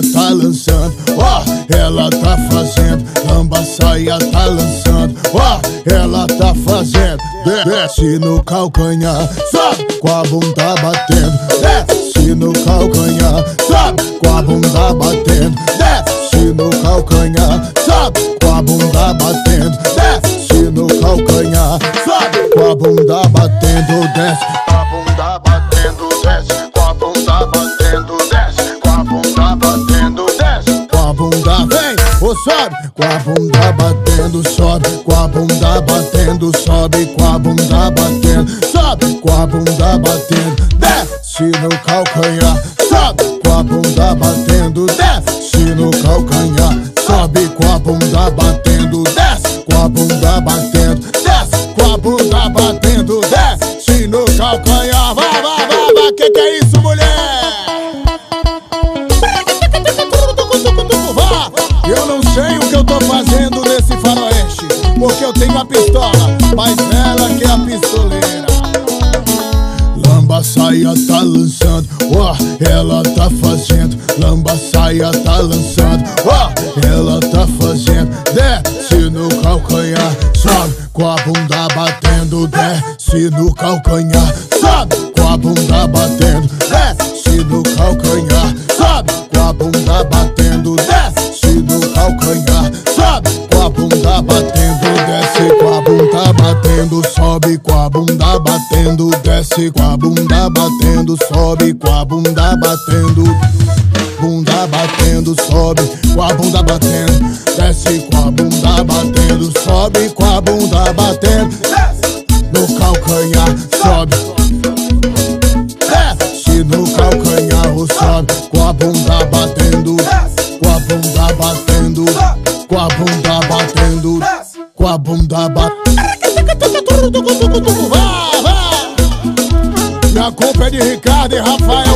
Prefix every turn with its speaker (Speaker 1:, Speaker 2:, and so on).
Speaker 1: tá lançando, ó, ela tá fazendo. Lamba saia tá lançando, ó, ela tá fazendo. Desce no calcanhar, sobe com a bunda batendo. Desce no calcanhar, sobe com a bunda batendo. Desce no calcanhar, sobe com a bunda batendo. Desce no calcanhar, sobe com a bunda batendo. Desce com a bunda batendo, desce sobe. Com a bunda batendo, sobe. Com a bunda batendo, sobe. Com a bunda batendo, sobe. Com a bunda batendo, desce no calcanhar, sobe. Com a bunda batendo, desce no calcanhar, sobe. Com a bunda que eu tô fazendo nesse faroeste, porque eu tenho a pistola, mas ela que é a pistoleira. Lamba saia tá lançando, ó, ela tá fazendo. Lamba saia tá lançando, ó, ela tá fazendo. Desce no calcanhar, sobe com a bunda batendo. Desce no calcanhar, sobe com a bunda batendo. Desce no calcanhar, sobe com a bunda batendo. Desce com a bunda batendo, sobe com a bunda batendo. Desce com a bunda batendo, sobe com a bunda batendo. Bunda batendo, sobe com a bunda batendo. Desce com a bunda batendo, sobe com a bunda batendo. No calcanhar, sobe. No calcanhar, sobe com a bunda batendo. Batendo. Com a bunda batendo. Com a bunda batendo. Minha culpa é de Ricardo e Rafael.